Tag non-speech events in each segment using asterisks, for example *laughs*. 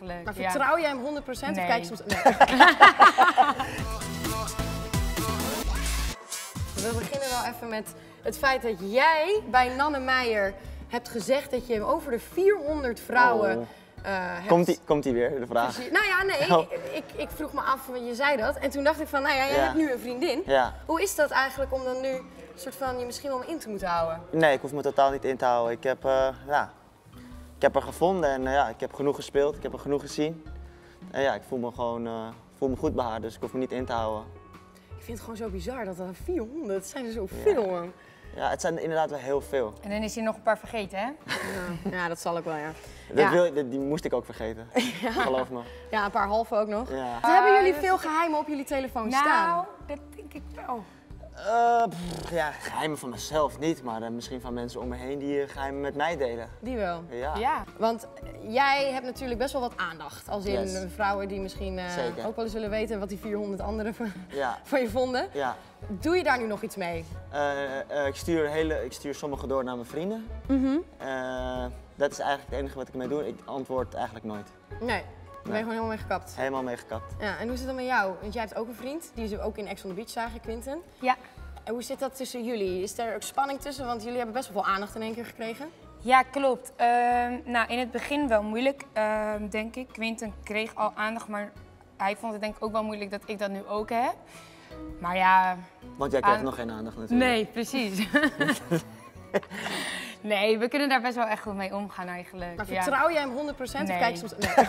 eigenlijk. Maar ja. vertrouw jij hem 100% of kijk je soms... Nee. *laughs* We beginnen wel even met het feit dat jij bij Nanne Meijer hebt gezegd dat je hem over de 400 vrouwen Oh. eh, hebt Komt die, komt die weer, de vraag? Nou ja, nee, Oh. ik, ik vroeg me af, want je zei dat. En toen dacht ik van, nou ja, jij Ja. hebt nu een vriendin. Ja. Hoe is dat eigenlijk om dan nu een soort van je misschien wel in te moeten houden? Nee, ik hoef me totaal niet in te houden. Ik heb, eh, ja, ik heb haar gevonden en eh, ja, ik heb genoeg gespeeld. Ik heb er genoeg gezien. En ja, ik voel me gewoon eh, voel me goed bij haar, dus ik hoef me niet in te houden. Ik vind het gewoon zo bizar dat er 400, het zijn er zoveel. man. Ja, het zijn er inderdaad wel heel veel. En dan is hij nog een paar vergeten, hè? Ja, ja, dat zal ook wel, ja. Dat Ja. wil, die, die moest ik ook vergeten. *laughs* Geloof me. Ja, een paar halve ook nog. Ja. Hebben jullie veel geheimen op jullie telefoon staan? Nou, dat denk ik wel. Pff, ja, geheimen van mezelf niet, maar eh, misschien van mensen om me heen die eh, geheimen met mij delen. Die wel. Ja. Ja. Want jij hebt natuurlijk best wel wat aandacht. Als in Yes. vrouwen die misschien ook wel eens willen weten wat die 400 anderen van, Ja. *laughs* van je vonden. ja. Doe je daar nu nog iets mee? Ik, stuur hele, ik stuur sommige door naar mijn vrienden. Mhm. Dat is eigenlijk het enige wat ik ermee doe. Ik antwoord eigenlijk nooit. Nee, ben je gewoon helemaal mee gekapt. Helemaal mee gekapt. Ja, en hoe zit dat met jou? Want jij hebt ook een vriend, die is ook in Ex on the Beach zagen, Quinten. Ja. En hoe zit dat tussen jullie? Is er ook spanning tussen? Want jullie hebben best wel veel aandacht in één keer gekregen. Ja, klopt. Ehm, nou, in het begin wel moeilijk, ehm, denk ik. Quinten kreeg al aandacht, maar hij vond het denk ik ook wel moeilijk dat ik dat nu ook heb. Maar ja, Want jij krijgt Aan- nog geen aandacht natuurlijk. nee, precies. *laughs* *laughs* nee, we kunnen daar best wel echt goed mee omgaan eigenlijk. Maar ja. vertrouw jij hem 100% of kijk je soms... Nee. *laughs*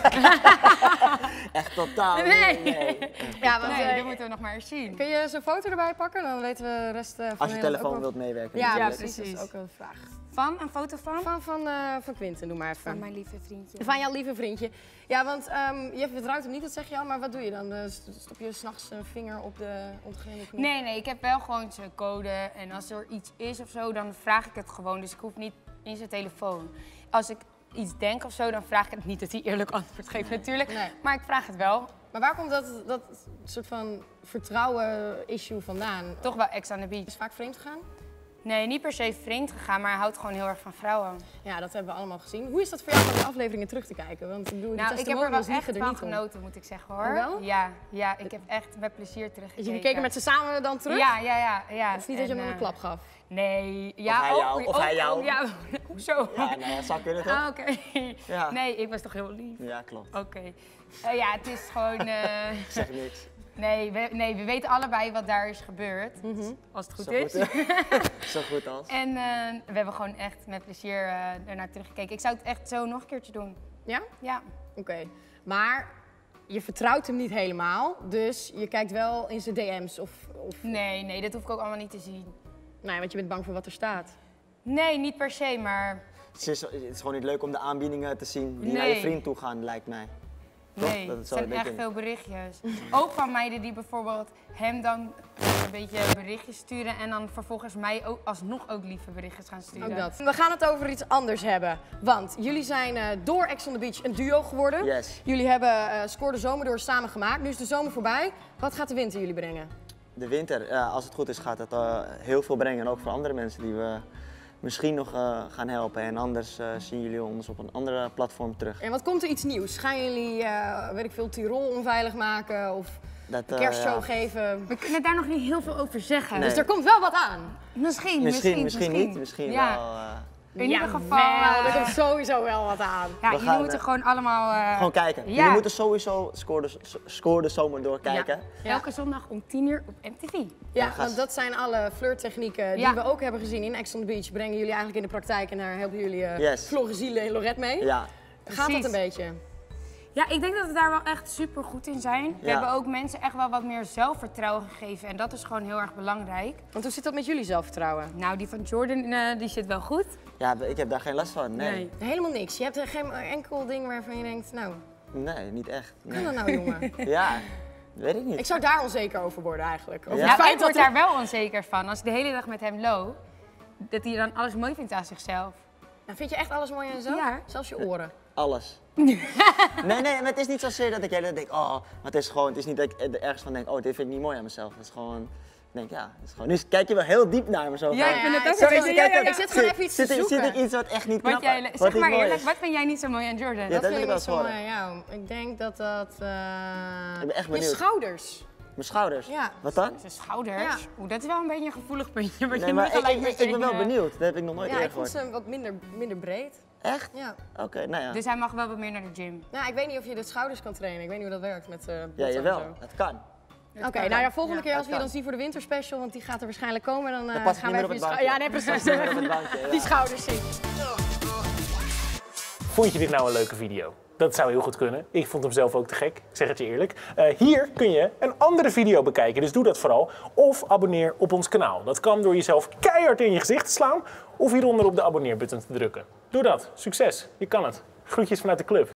Echt totaal Nee. niet. Nee. Ja, want, Nee, eh, dat moeten we nog maar eens zien. Kun je zo'n foto erbij pakken? Dan weten we de rest eh, van Als je ook telefoon wilt meewerken. Ja, precies. Dat is ook een vraag. Van? Een foto van? Van, van, eh, van Quinten, doe maar even. Van mijn lieve vriendje. Van jouw lieve vriendje. Ja, want ehm, je vertrouwt hem niet, dat zeg je al, maar wat doe je dan? Eh, st- Stop je s'nachts een vinger op de ontgene knie? Nee, nee, ik heb wel gewoon zijn code. En als er iets is of zo, dan vraag ik het gewoon. Dus ik hoef niet in zijn telefoon. Als ik iets denk of zo, dan vraag ik het niet dat hij eerlijk antwoord geeft natuurlijk. Nee. Maar ik vraag het wel. Maar waar komt dat, dat soort van vertrouwen-issue vandaan? Toch wel ex on the beach. Is vaak vreemd gegaan? Nee, niet per se vreemd gegaan, maar hij houdt gewoon heel erg van vrouwen. Ja, dat hebben we allemaal gezien. Hoe is dat voor jou om de afleveringen terug te kijken? Want ik bedoel, die Nou, ik heb er wel echt er van genoten, moet ik zeggen hoor. Oh, wel? Ja, ja, ik heb echt met plezier teruggekeken. Dus jullie keken met z'n samen dan terug? Ja, ja, ja. ja. Het is niet dat je hem een eh, klap gaf? Nee, ja. hij oh, jou, of oh, hij jou. oh, ja, *laughs* hoezo? Ja, nou ja, zou kunnen toch? Ah, oké. Ja. Nee, ik was toch heel lief. Ja, klopt. Oké. Eh, ja, het is gewoon. eh, *laughs* Ik zeg niks. Nee, we, nee, we weten allebei wat daar is gebeurd. Als het goed Zo is. goed? *laughs* Zo goed als. En eh, we hebben gewoon echt met plezier eh ernaar teruggekeken. Ik zou het echt zo nog een keertje doen. Ja? Ja. Oké. Maar je vertrouwt hem niet helemaal, dus je kijkt wel in zijn DM's of... of Nee, nee, dat hoef ik ook allemaal niet te zien. nee, want je bent bang voor wat er staat. Nee, niet per se, maar. Het is, het is gewoon niet leuk om de aanbiedingen te zien die naar je vriend toe gaan, lijkt mij. Nee, Dat het zijn echt veel berichtjes. Ook van meiden die bijvoorbeeld hem dan een beetje berichtjes sturen en dan vervolgens mij ook alsnog ook lieve berichtjes gaan sturen. Ook dat. We gaan het over iets anders hebben. Want jullie zijn eh, door Ex on the Beach een duo geworden. Yes. Jullie hebben eh Score de Zomer door samen gemaakt. Nu is de zomer voorbij. Wat gaat de winter jullie brengen? De winter, ja, als het goed is, gaat het eh, heel veel brengen. En ook voor andere mensen die we misschien nog eh, gaan helpen. En anders eh, zien jullie ons op een andere platform terug. En wat komt er iets nieuws? Gaan jullie, eh, weet ik veel, Tirol onveilig maken of Dat, een eh, kerstshow ja. geven? We kunnen daar nog niet heel veel over zeggen. Nee. Dus er komt wel wat aan. Misschien, Misschien, misschien, niet. Misschien ja. wel. In ieder geval. Er eh, komt *laughs* sowieso wel wat aan. ja, We jullie gaan, moeten gewoon allemaal. eh, gewoon kijken. Ja. Jullie moeten sowieso score de, score de zomer doorkijken. Elke zondag om 10 uur op MTV. Ja, want dat zijn alle flirttechnieken die Ja. we ook hebben gezien in Ex on the Beach. Brengen jullie eigenlijk in de praktijk en daar helpen jullie uh, Yes. En Lorette mee. Ja, Gaat dat een beetje? Ja, ik denk dat we daar wel echt super goed in zijn. We Ja. hebben ook mensen echt wel wat meer zelfvertrouwen gegeven. En dat is gewoon heel erg belangrijk. Want hoe zit dat met jullie zelfvertrouwen? Nou, die van Jordan, eh, die zit wel goed. Ja, ik heb daar geen last van. Nee, Helemaal niks. Je hebt er geen enkel ding waarvan je denkt, nou, nee, niet echt. kan Nee. dat nou jongen? *laughs* Ja, weet ik niet. ik zou daar onzeker over worden eigenlijk. Over Ja. het Nou, feit ik word dat daar wel onzeker van. Als ik de hele dag met hem loop, dat hij dan alles mooi vindt aan zichzelf. Nou, vind je echt alles mooi en zo? Ja. Zelfs je oren. Alles. *laughs* nee, nee, maar het is niet zozeer dat ik de hele tijd denk, oh, maar het is gewoon, het is niet dat ik er ergens van denk, oh, dit vind ik niet mooi aan mezelf. Het is gewoon, denk, ja, is gewoon, nu kijk je wel heel diep naar me zo. Ja, van, ik vind het ook ja, ja, ja, ja, Ik zit gewoon even iets te zit, er- zoeken. zit er iets wat echt niet Wat knap jij, wat zeg niet maar eerlijk, is? wat vind jij niet zo mooi aan Jordan? Ja, Dat dat vind ik ik niet wel zo mooi aan jou. Ik denk dat dat... eh, Ik ben echt Je schouders. Mijn schouders. Ja. Wat dan? Zijn schouders? Ja. Oeh, dat is wel een beetje een gevoelig puntje. Wat Nee, je maar niet ik, ik, ik, ben wel benieuwd. Dat heb ik nog nooit Ja, ik eerder vond gehoord. ze wat minder, minder breed. Echt? Ja. Oké, nou ja. Dus hij mag wel wat meer naar de gym. Nou, ik weet niet of je de schouders kan trainen. Ik weet niet hoe dat werkt met eh Ja, jawel. zo. Het kan. Oké, nou ja, volgende Ja, keer als we je dan zien voor de winterspecial, want die gaat er waarschijnlijk komen, dan, eh, Dan gaan we op even het Ja, nee, precies. *laughs* bankje, ja. Die schouders zien. Vond je dit nou een leuke video? Dat zou heel goed kunnen. Ik vond hem zelf ook te gek, ik zeg het je eerlijk. Eh, hier kun je een andere video bekijken, dus doe dat vooral. Of abonneer op ons kanaal. Dat kan door jezelf keihard in je gezicht te slaan of hieronder op de abonneerbutton te drukken. Doe dat. Succes. Je kan het. Groetjes vanuit de club.